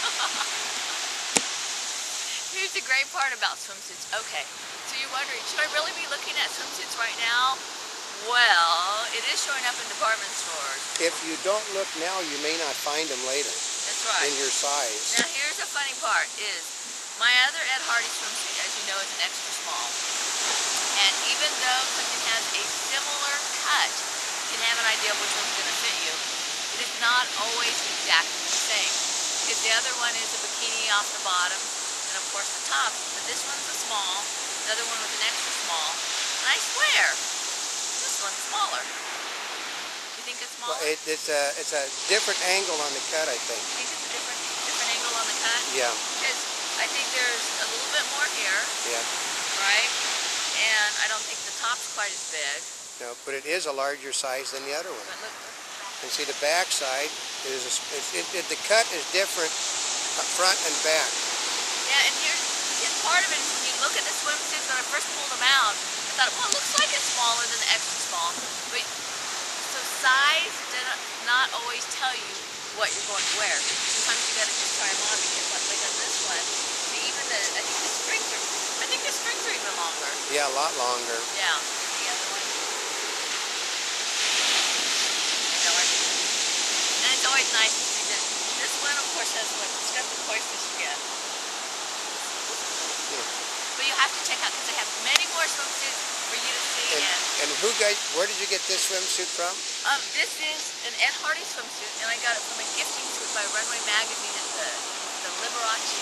great part about swimsuits. Okay, so you're wondering, should I really be looking at swimsuits right now? Well, it is showing up in department stores. If you don't look now, you may not find them later. That's right. In your size. Now here's the funny part is my other Ed Hardy swimsuit, as you know, is an extra small. And even though something has a similar cut, you can have an idea of which one's going to fit you. It is not always exactly the same. Because the other one is a bikini off the bottom, and of course the top. But this one's a small, the other one was an extra small. And I swear, this one's smaller. You think it's smaller? Well, it, it's a it's a different angle on the cut, I think. You think it's a different different angle on the cut? Yeah. Because I think there's a little bit more here, Yeah. right? And I don't think the top's quite as big. No, but it is a larger size than the other one. But look, look. And see, the back side is it, it, the cut is different uh, front and back. Yeah, and here's, here's part of it is when you look at the swimsuits when I first pulled them out, I thought, well, it looks like it's smaller than the extra small. But so size does not always tell you what you're going to wear. Sometimes you gotta just try them on because like, like on this one, even the I think the strings are I think the strings are even longer. Yeah, a lot longer. Yeah, than the other one. I know it. And it's always nice to see this. This one, course, it's got the fish again. But you have to check out because they have many more swimsuits for you to see. And, And, and who got? Where did you get this swimsuit from? um, this is an Ed Hardy swimsuit, and I got it from a gifting suite by Runway Magazine at the the Liberace